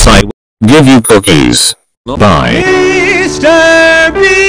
else I will give you cookies. Bye. Mr. B.